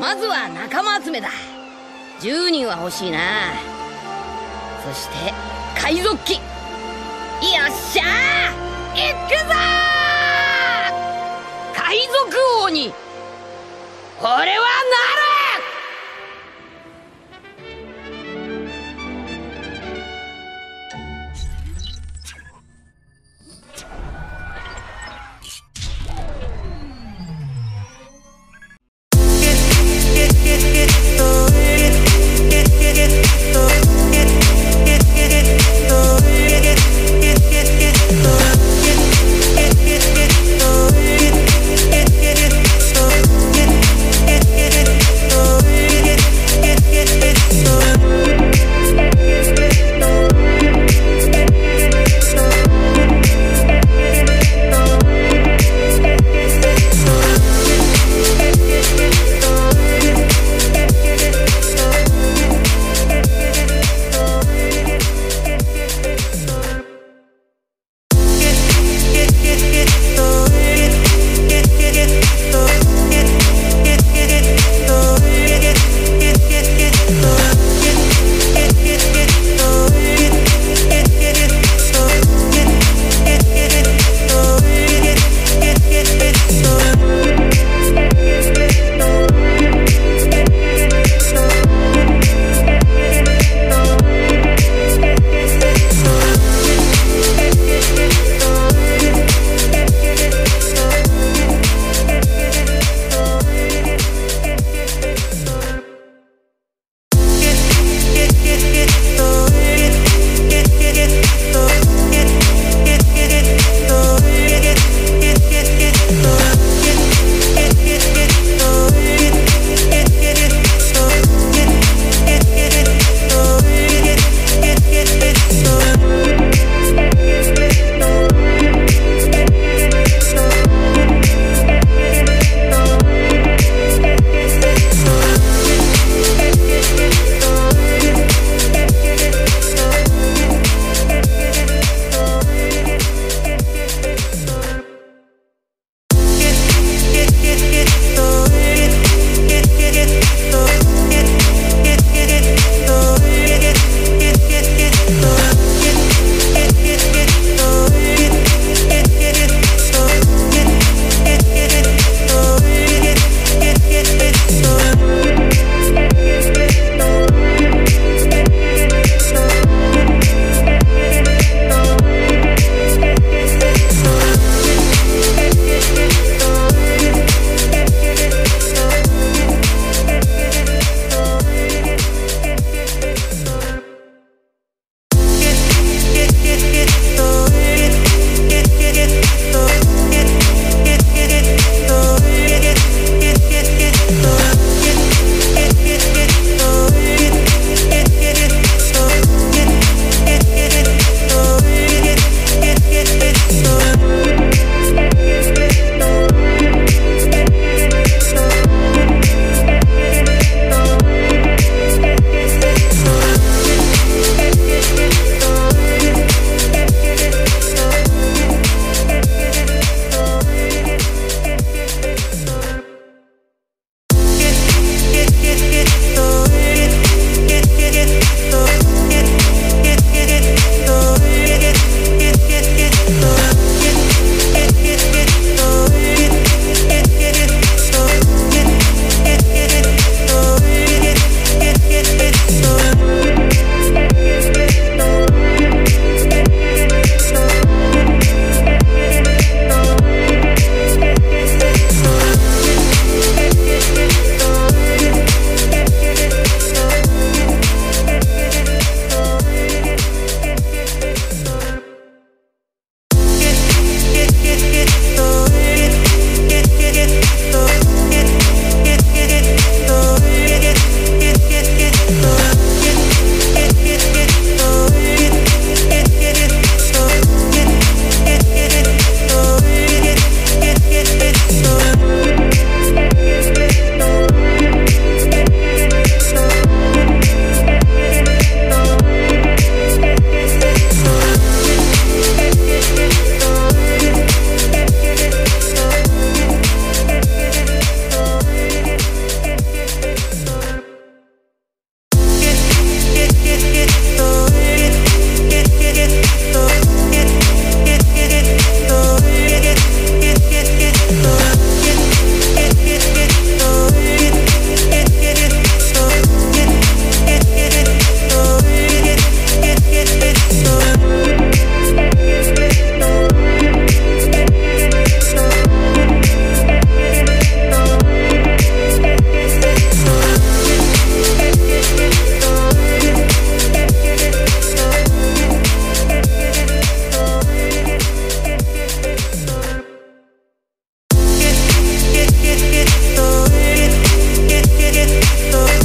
まずは仲間集めだ。10人は欲しいな。そして海賊機。よっしゃー!行くぞ海賊王に it.